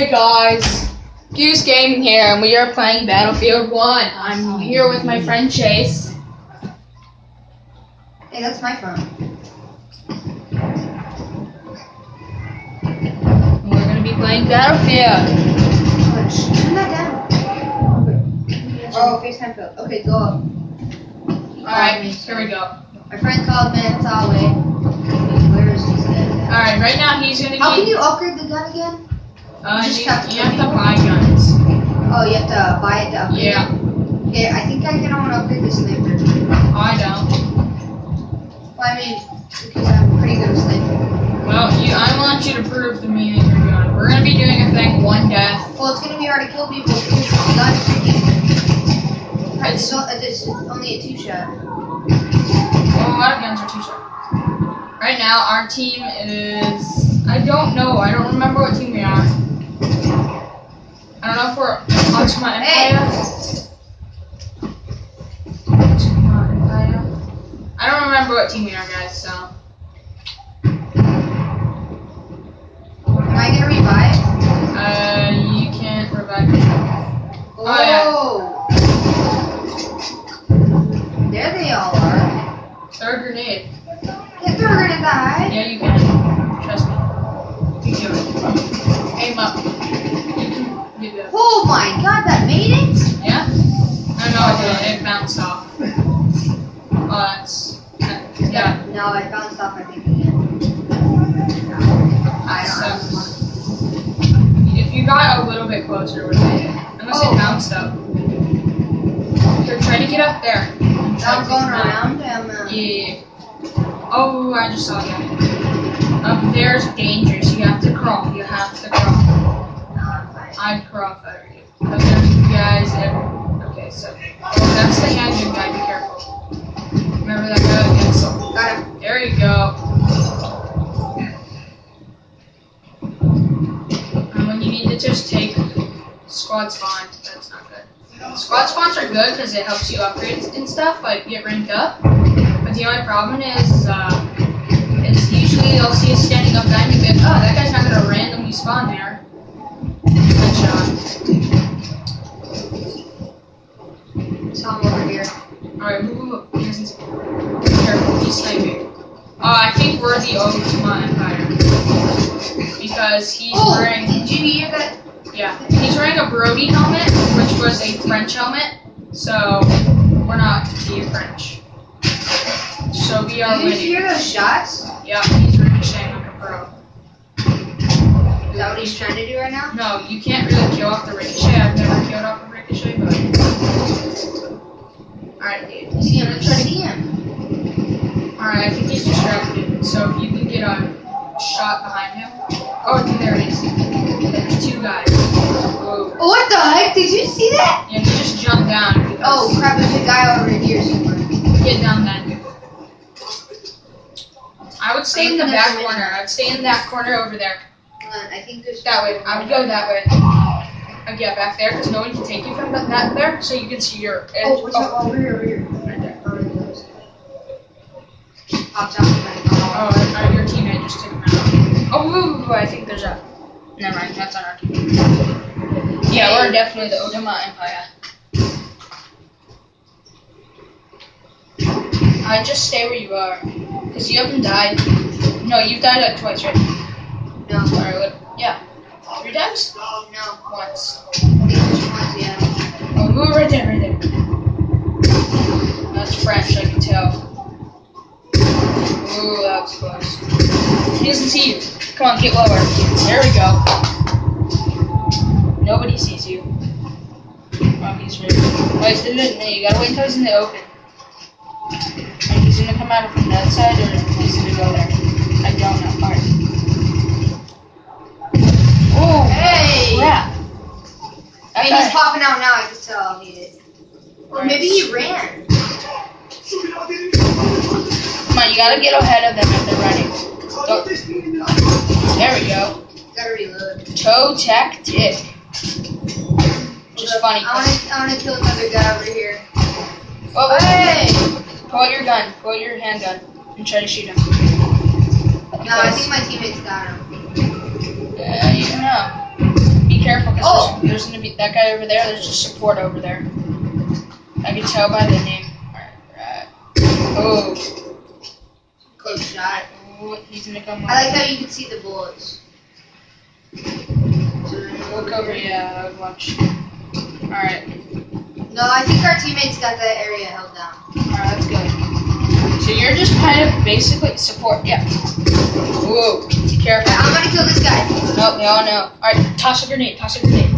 Hey guys, Goose Gaming here, and we are playing Battlefield 1. I'm here with my friend Chase. Hey, that's my phone. and We're gonna be playing Battlefield. Hush. Turn that down. Oh, FaceTime failed. Okay, go up. Alright, here we go. My friend called. Where is he? Alright, right now he's gonna How be. can you upgrade the gun again? Uh, just you, have to you have to buy guns. Oh, you have to buy it to upgrade Yeah, it? Okay, I think I can want to upgrade the sniper. I don't. Well, I mean, because I'm pretty good at sniper. Well, you, I want you to prove to me that you're good. We're gonna be doing a thing, one death. Well, it's gonna be hard to kill people because the gun is freaking. Right, it's, o- it's only a two shot. Well, a lot of guns are two shot. Right now, our team is. I don't know. I don't remember what team we are. I don't know if we're Hey. Empire. Ottoman Empire. I don't remember what team we are, guys. So. Little bit closer, it would have made it. Unless Oh. it bounced up. Here, try to get up there. I'm going around. I'm, uh, Yeah. Oh, I just saw that. Up there's dangerous. You have to crawl. You have to crawl. I'd crawl if I were you. Because there's guys everywhere. Okay, so. That's the handgun guy. Be careful. Remember that guy gets Got him. There you go. And when you need to just take squad spawn, that's not good. Squad spawns are good because it helps you upgrade and stuff, like get ranked up. But the only problem is, uh, is usually they'll see a standing up guy and you be like, oh, that guy's not gonna randomly spawn there. Good shot. Saw him over here. Alright, move, move, move. Careful, he's sniping. Uh, I think we're the Ottoman Empire. Because he's Oh, wearing, did you hear that? Yeah, he's wearing a Brodie helmet, which was a French helmet. So, we're not the French. So we are Did you hear those shots? Yeah, he's ricocheting like a pro. Is that what he's trying to do right now? No, you can't really kill off the ricochet. I've never killed off a ricochet, but. Alright, dude. See him? Let's try to see him. Alright, I think he's distracted. So if you can get a shot behind him. Oh, there it is. Two guys. Whoa. Oh, what the heck? Did you see that? Yeah, he just jumped down. Oh crap! There's a guy over here somewhere. Get down then. I would stay in the back corner. I'd stay in that corner over there. Hold on, I think there's That way. I would go that way. I'd get back there because no one can take you from that, that there, so you can see your edge. Oh, what's up? Over here, over here. right there. Oh. Pops out. Oh, uh, your teammate just took him out. Oh, ooh, I think there's a. Never mind, that's on our team. Yeah, we're definitely the Ottoman Empire. I just stay where you are, cause you haven't died. No, you've died like twice, right? No, what? Yeah, three times. no. Once. I think just once, yeah. Oh, ooh, right there, right there. That's French, I can tell. Ooh, that was close. He doesn't see you. Come on, get lower. There we go. Nobody sees you. Oh, he's right. Oh, he's in the, no, you gotta wait until he's in the open. Like, he's gonna come out from that side or he's gonna go there. I don't know. Alright. Oh, Hey! crap. Hey, Okay. he's popping out now. I can tell he did. Or maybe he ran. Come on, you gotta get ahead of them if they're running. Toe tactic. Just funny. I wanna, I wanna kill another guy over here. Oh, Hey! Pull out your gun. Pull out your handgun and try to shoot him. No, I think my teammates got him. Uh, you know. be careful because Oh. there's, there's gonna be that guy over there. There's just support over there. I can tell by the name. Alright. right. Oh. Close shot. oh, he's gonna come. I like how you can see the bullets. Look over. Yeah, I watch. Alright. No, I think our teammates got that area held down. Alright, let's go. So you're just kind of basically support. Yeah. Whoa. Be careful. I'm gonna kill this guy. No, all know. Alright, toss a grenade. Toss a grenade.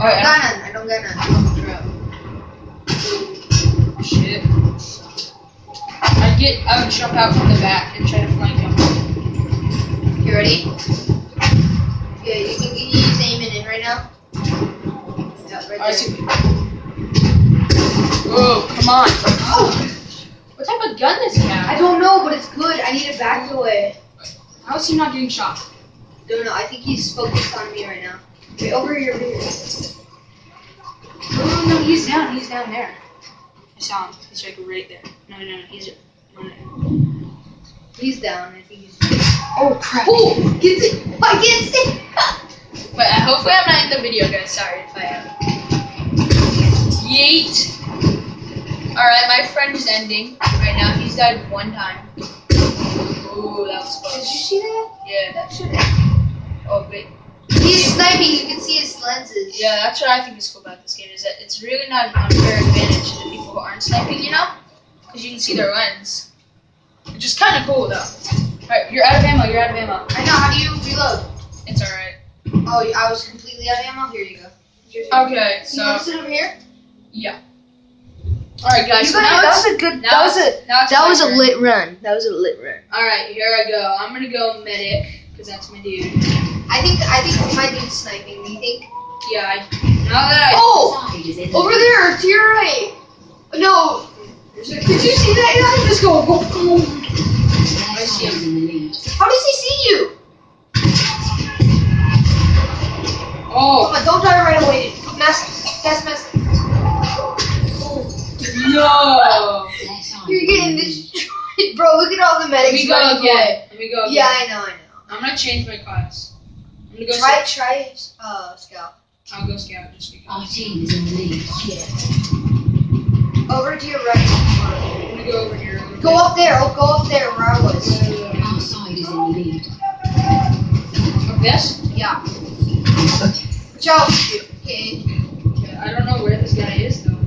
I don't got uh, none. I don't got none. Shit. I'd get, I would jump out from the back and try to flank him. You ready? Yeah, you can, right I see. Whoa, come on. Oh, What type of gun does he I don't know, but it's good. I need to back away. How is he not getting shot? Don't know. I think he's focused on me right now. Wait, over here, over here. Oh, no, he's down. He's down there. I saw him. He's like right there. No, no, no. He's running. He's down. I think he's. Oh, crap. Oh, get it! I can't see. But uh, hopefully I'm not in the video, guys. Sorry if I am. Alright, my friend is ending right now. He's died one time. Ooh, that was Did you see that? Yeah, that should Oh, wait. He's sniping. You can see his lenses. Yeah, that's what I think is cool about this game is that it's really not an unfair advantage to the people who aren't sniping, you know? Because you can see their lens. Which is kind of cool, though. Alright, you're out of ammo. You're out of ammo. I know. How do you reload? It's alright. Oh, I was completely out of ammo. Here you go. Here's Okay, So you want to sit over here? Yeah. All right, guys. So got now it. That was a good- that was it's- now it's That was a turn. lit run. That was a lit run. All right, here I go. I'm gonna go medic because that's my dude. I think I think my dude's sniping. Do you think? Yeah. I, now that I. Oh, Side is in over there to your right. No. A- Did you see that guy? Just go. go. Their I see side is in the lead. How does he see you? Oh Come on, don't die right away. Mess. Gas mask. No! You're getting destroyed, bro. Look at all the medics. Let me go again. Let me go again. Yeah, I know, I know. I'm gonna change my class. I'm gonna go. Try, scout. try, uh, scout. I'll go scout just because. Our team is in the lead. Over to your right. I'm gonna go over here. Go up there. Oh, go up there where I was. Our side is in the lead. Up this? Yeah. Watch out. Okay, Okay, I don't know where this guy is though.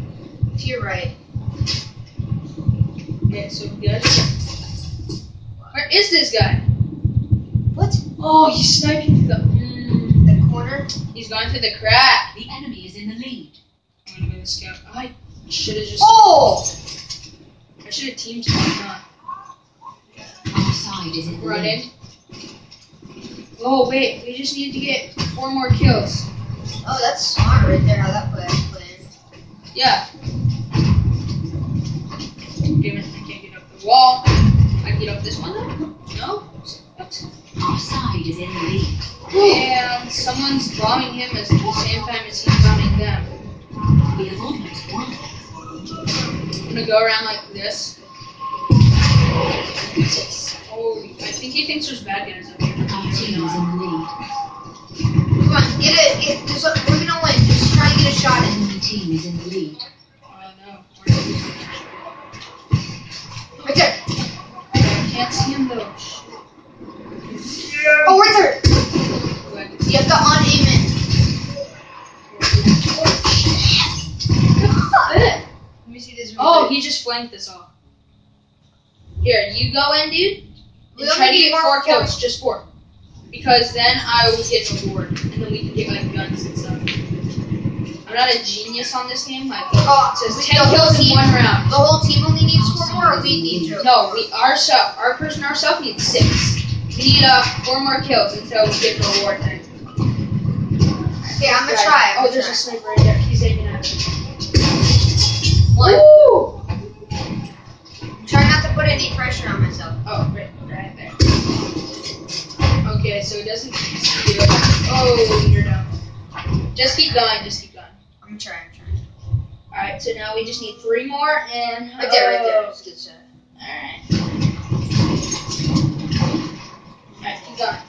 to your right. Okay, so good. Where is this guy? What? Oh, he's sniping through the. Mm, The corner. he's going through the crack. The enemy is in the lead. I'm gonna go to scout. I should have just. Oh! I should have teamed him. Huh? Our side is in the Run in. lead. Oh wait, we just need to get four more kills. Oh, that's smart right there. How that play. Yeah. Damn it, I can't get up the wall. I can get up this one though? No? What? Our side is in the lead. And someone's bombing him at the same time as he's bombing them. We have almost won. I'm gonna go around like this. Oh, I think he thinks there's bad guys up here. Our team is in the lead. Come on, get it. Just flank this all. Here, you go in, dude. We And only try to need get four four kills, just four. Because then I will get an award, and then we can get like guns and stuff. I'm not a genius on this game. Like Oh, it says ten the kills in one round. The whole team only needs four more, or we need to? No, we ourself, our person ourselves needs six. We need uh four more kills until we get an award. Okay, I'm gonna Right. try. I'm Oh, gonna there's try. a sniper right there. He's aiming at me. Going, just keep going. I'm gonna. I'm trying. Alright, so now we just need three more and. Right there, right there. oh, That's good shot. Alright. Alright, keep going.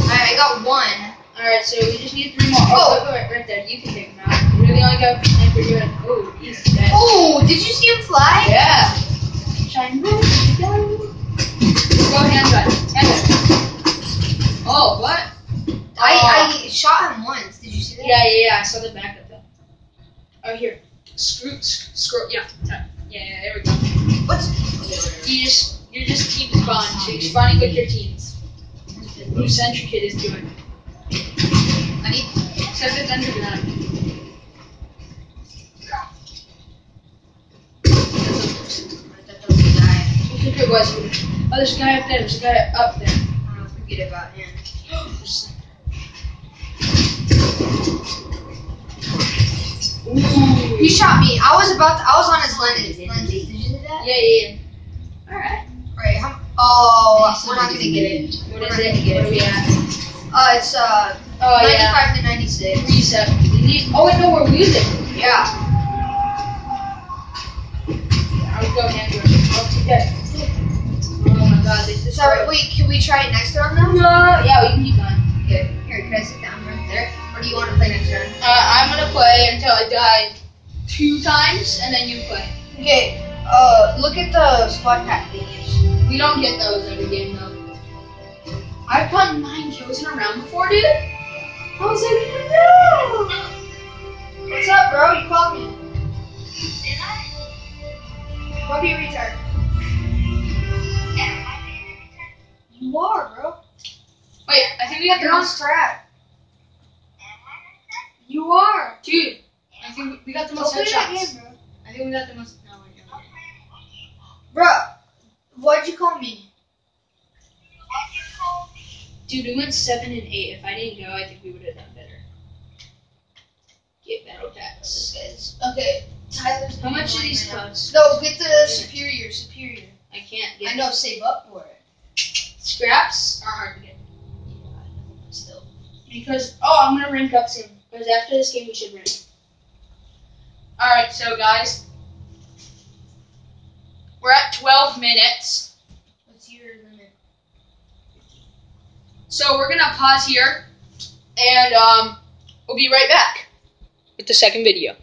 Alright, I got one. Alright, so we just need three more. Oh, Oh. oh right, right there. You can take him out. You're the only guy with sniper good. Oh, he's dead. Oh, did you see him fly? Yeah. Shine. Go Go hand gun. Hand gun. Oh, what? I, I shot him once. Did you see that? Yeah, yeah, yeah. I saw the back of them. Oh, here. Screw, screw, yeah, yeah, yeah, there we go. What's You just, you're just team spawn. So you're spawning with your teams. Blue Sentry Kid is doing. I need Except it's underground. that doesn't die. I think it was. Oh, there's a guy up there. There's a guy up there. Oh, forget about him. He shot me. I was about to, I was on his lenses. lenses. Did you see that? Yeah, yeah, yeah. Alright. Right. How, oh, we're not gonna get it. What We're is not it? gonna get it. we at? Uh, it's uh Oh, yeah. 95 to 96. Reset. We need. Oh, wait, no, we're losing. Yeah. I would go hand Oh, okay. Oh my god, this is. Sorry. Wait. Can we try it next round now? No, yeah, we can keep going. Okay. Here, can I sit down Or do you want to play next round? Uh, I'm gonna play until I die two times, and then you play. Okay. Uh, look at the squad pack thingies. We don't get those every game though. I've gotten nine kills in a round before, dude. How was I gonna know? What's up, bro? You called me. What be a retard? You are, bro. Wait, I think we got the You're on. Crap. You are. Dude, I think we got the Go most play that headshots. game, bro. I think we got the most. No, wait, no. Bro, why'd you call me? Dude, we went seven and eight. If I didn't go, I think we would have done better. Get battle packs. Okay, Tyler's. How much are these right cost? No, get the superior, superior. I can't get. I know, save up for it. Scraps are hard to get Still. because oh, I'm gonna rank up soon. Because after this game, we should rank. All right, so guys, we're at 12 minutes, What's your limit? so we're gonna pause here, and um, we'll be right back with the second video.